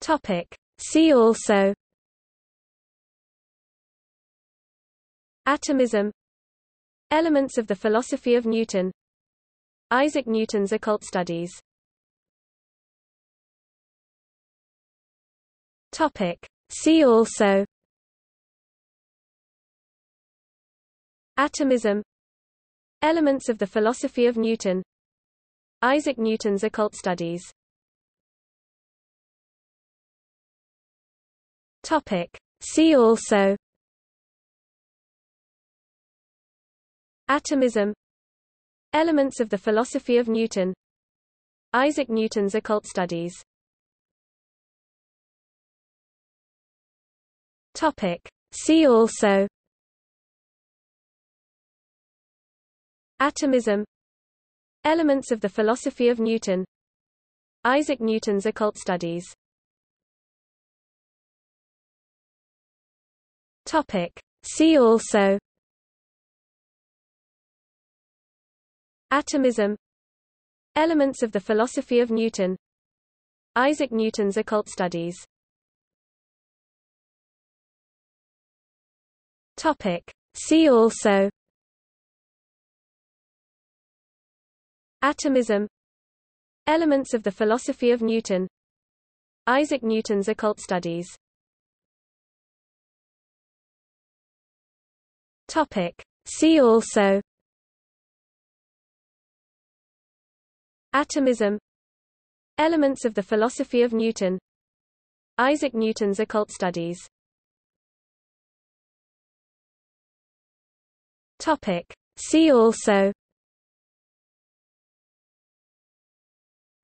Topic. See also. Atomism. Elements of the philosophy of Newton. Isaac Newton's occult studies. Topic. See also. Atomism. Elements of the philosophy of Newton. Isaac Newton's occult studies Topic. See also Atomism Elements of the philosophy of Newton Isaac Newton's occult studies Topic. See also Atomism Elements of the philosophy of Newton Isaac Newton's occult studies Topic. See also Atomism Elements of the philosophy of Newton Isaac Newton's occult studies Topic. See also Atomism Elements of the philosophy of Newton Isaac Newton's occult studies Topic. See also. Atomism. Elements of the philosophy of Newton. Isaac Newton's occult studies. Topic. See also.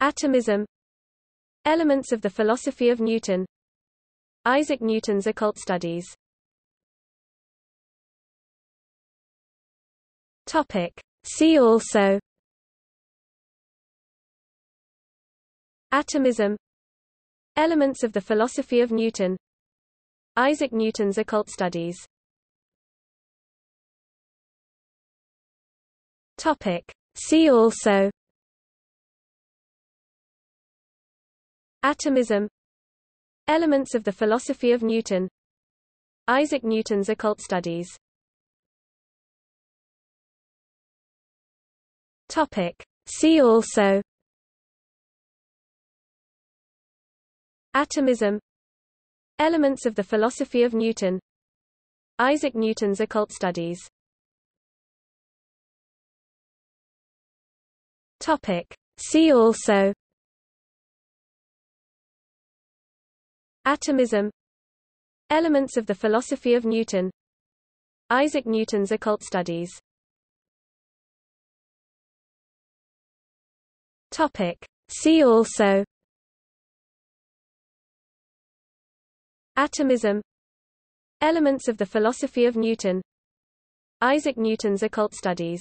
Atomism. Elements of the philosophy of Newton. Isaac Newton's occult studies Topic. See also. Atomism. Elements of the philosophy of Newton. Isaac Newton's occult studies. Topic. See also. Atomism. Elements of the philosophy of Newton. Isaac Newton's occult studies Topic. See also. Atomism. Elements of the philosophy of Newton. Isaac Newton's occult studies. Topic. See also. Atomism. Elements of the philosophy of Newton. Isaac Newton's occult studies Topic. See also Atomism Elements of the philosophy of Newton Isaac Newton's occult studies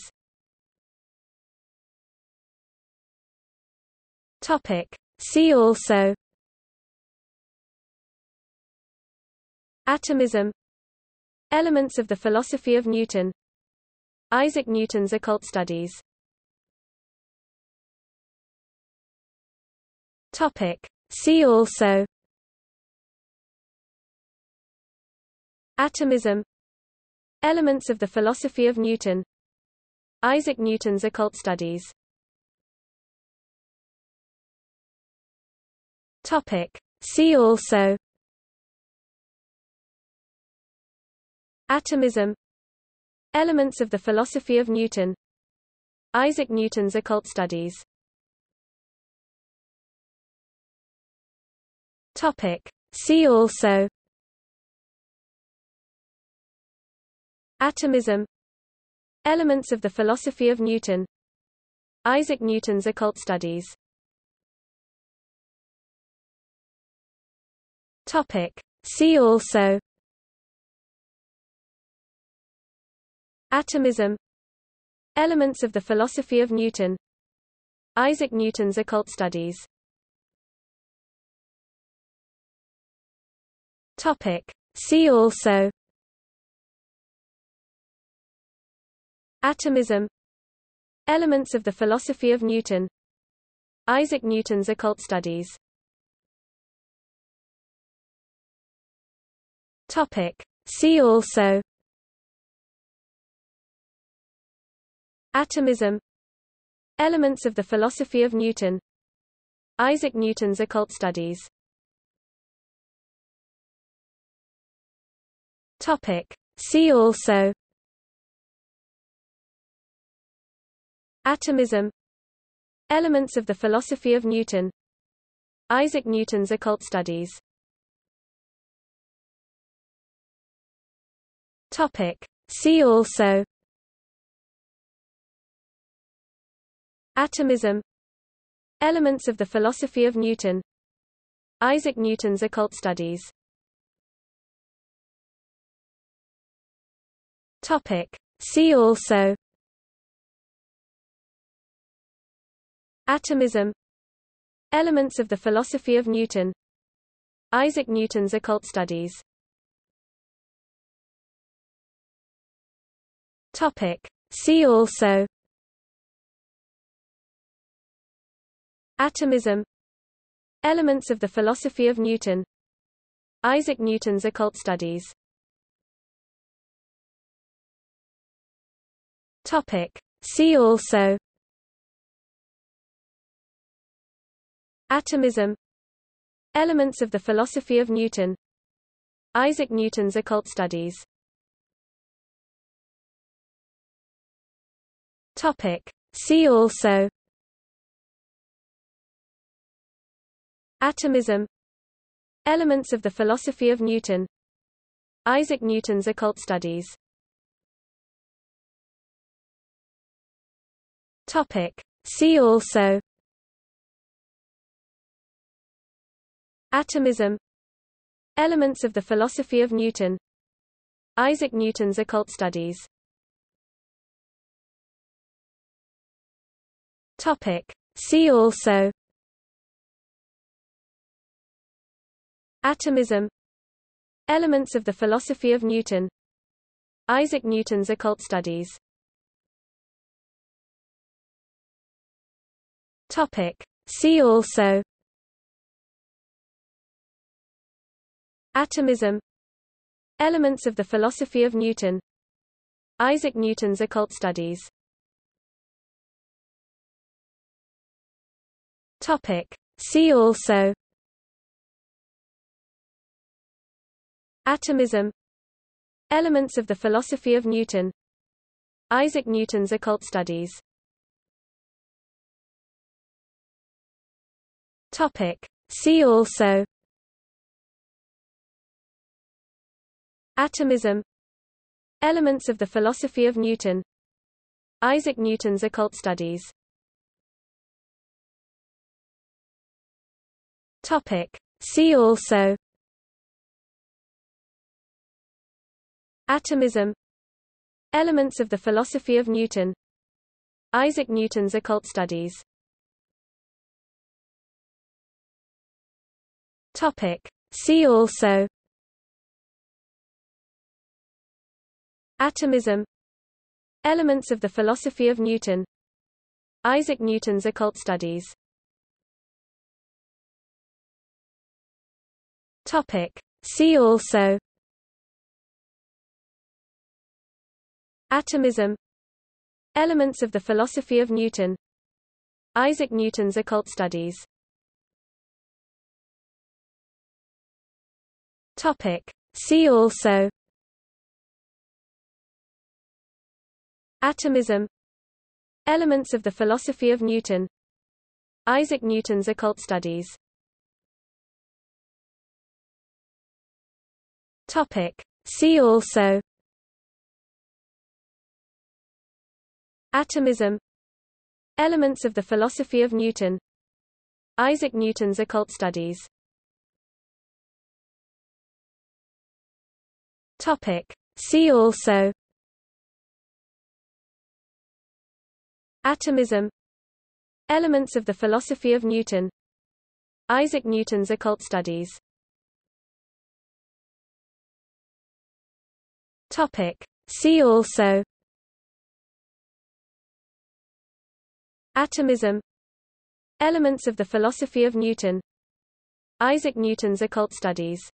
Topic. See also Atomism Elements of the philosophy of Newton Isaac Newton's occult studies Topic. See also. Atomism. Elements of the philosophy of Newton. Isaac Newton's occult studies. Topic. See also. Atomism. Elements of the philosophy of Newton. Isaac Newton's occult studies Topic. See also. Atomism. Elements of the philosophy of Newton. Isaac Newton's occult studies. Topic. See also. Atomism. Elements of the philosophy of Newton. Isaac Newton's occult studies Topic. See also Atomism Elements of the philosophy of Newton Isaac Newton's occult studies Topic. See also Atomism Elements of the philosophy of Newton Isaac Newton's occult studies Topic. See also Atomism Elements of the philosophy of Newton Isaac Newton's occult studies Topic. See also Atomism Elements of the philosophy of Newton Isaac Newton's occult studies Topic. See also. Atomism. Elements of the philosophy of Newton. Isaac Newton's occult studies. Topic. See also. Atomism. Elements of the philosophy of Newton. Isaac Newton's occult studies Topic. See also. Atomism. Elements of the philosophy of Newton. Isaac Newton's occult studies. Topic. See also. Atomism. Elements of the philosophy of Newton. Isaac Newton's occult studies Topic. See also Atomism Elements of the philosophy of Newton Isaac Newton's occult studies Topic. See also Atomism Elements of the philosophy of Newton Isaac Newton's occult studies Topic. See also Atomism Elements of the philosophy of Newton Isaac Newton's occult studies Topic. See also Atomism Elements of the philosophy of Newton Isaac Newton's occult studies Topic. See also. Atomism. Elements of the philosophy of Newton. Isaac Newton's occult studies. Topic. See also. Atomism. Elements of the philosophy of Newton. Isaac Newton's occult studies Topic. See also. Atomism. Elements of the philosophy of Newton. Isaac Newton's occult studies. Topic. See also. Atomism. Elements of the philosophy of Newton. Isaac Newton's occult studies Topic. See also. Atomism. Elements of the philosophy of Newton. Isaac Newton's occult studies. Topic. See also. Atomism. Elements of the philosophy of Newton. Isaac Newton's occult studies Topic. See also Atomism Elements of the philosophy of Newton Isaac Newton's occult studies Topic. See also Atomism Elements of the philosophy of Newton Isaac Newton's occult studies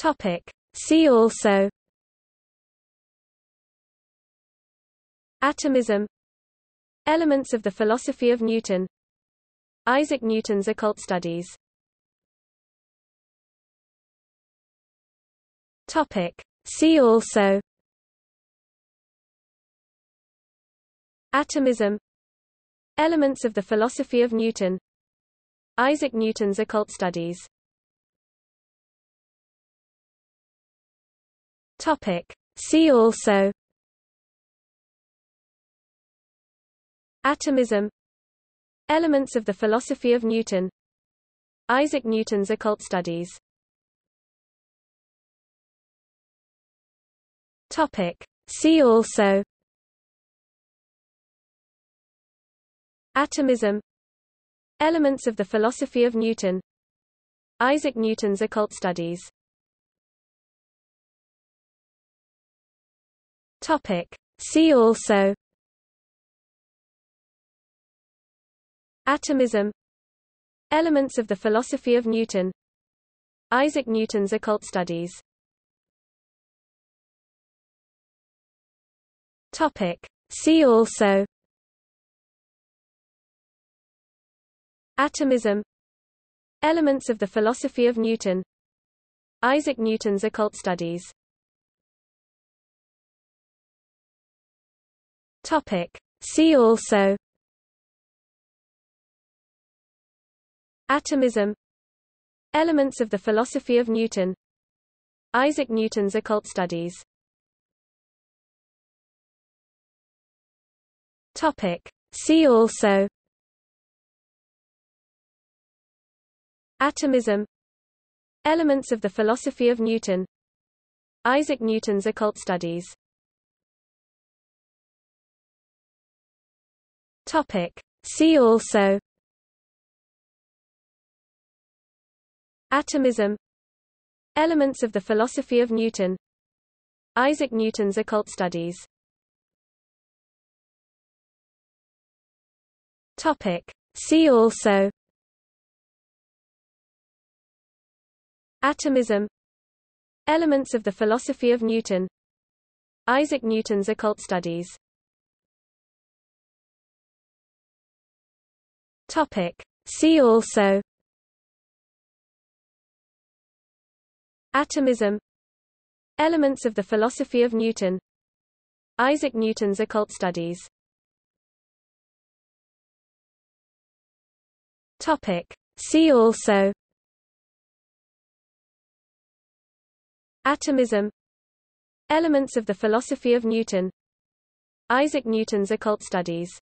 Topic. See also. Atomism. Elements of the philosophy of Newton. Isaac Newton's occult studies. Topic. See also. Atomism. Elements of the philosophy of Newton. Isaac Newton's occult studies Topic. See also. Atomism. Elements of the philosophy of Newton. Isaac Newton's occult studies. Topic. See also. Atomism. Elements of the philosophy of Newton. Isaac Newton's occult studies Topic. See also. Atomism. Elements of the philosophy of Newton. Isaac Newton's occult studies. Topic. See also. Atomism. Elements of the philosophy of Newton. Isaac Newton's occult studies Topic. See also Atomism Elements of the philosophy of Newton Isaac Newton's occult studies Topic. See also Atomism Elements of the philosophy of Newton Isaac Newton's occult studies Topic. See also. Atomism. Elements of the philosophy of Newton. Isaac Newton's occult studies. Topic. See also. Atomism. Elements of the philosophy of Newton. Isaac Newton's occult studies Topic. See also. Atomism. Elements of the philosophy of Newton. Isaac Newton's occult studies. Topic. See also. Atomism. Elements of the philosophy of Newton. Isaac Newton's occult studies